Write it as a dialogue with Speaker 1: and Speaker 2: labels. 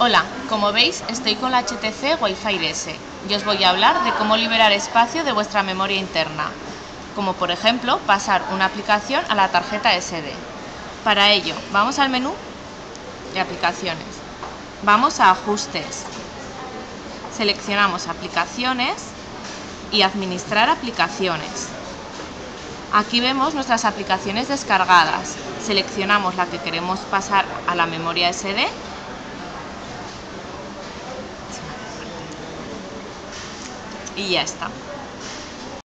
Speaker 1: Hola, como veis estoy con la HTC Wi-Fi DS y os voy a hablar de cómo liberar espacio de vuestra memoria interna, como por ejemplo pasar una aplicación a la tarjeta SD. Para ello, vamos al menú de aplicaciones, vamos a ajustes, seleccionamos aplicaciones y administrar aplicaciones. Aquí vemos nuestras aplicaciones descargadas, seleccionamos la que queremos pasar a la memoria SD y ya está.